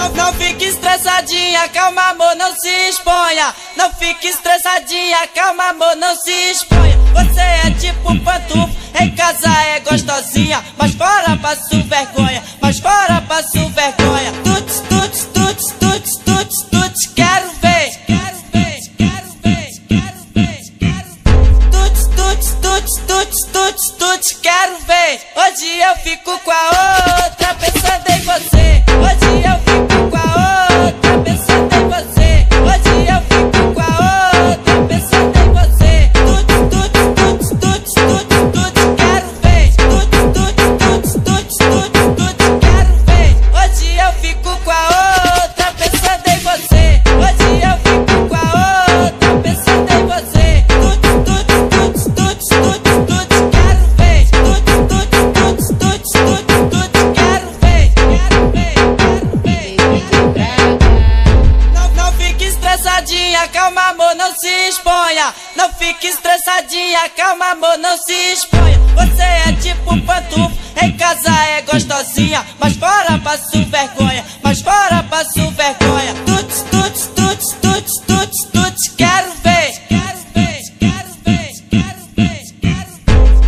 Não, não fique estressadinha, calma amor, não se exponha. Não fique estressadinha, calma amor, não se exponha. Você é tipo pantufo, em casa é gostosinha, mas fora passo vergonha, mas fora passo vergonha. Tuts, tuts, tuts, tuts, tuts, tuts, quero ver. Tuts, tuts, tuts, tuts, tuts, tuts, quero ver. Hoje eu fico com a outra pensando estressadinha, calma amor, não se exponha. Não fique estressadinha, calma amor, não se exponha. Você é tipo pantufo, em casa é gostosinha, mas fora passo vergonha, mas fora passo vergonha. Tuts, tuts, tuts, tuts, tuts, tuts, quero ver.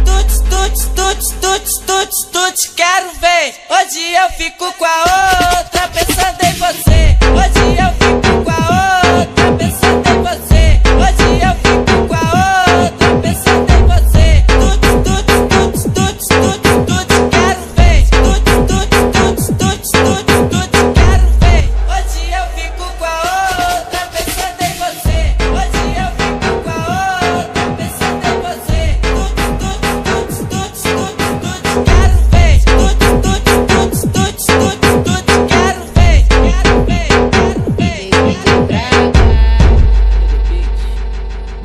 Tuts, tuts, tuts, tuts, tuts, tuts, quero ver. Hoje eu fico com a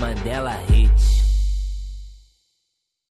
Mandela Hit.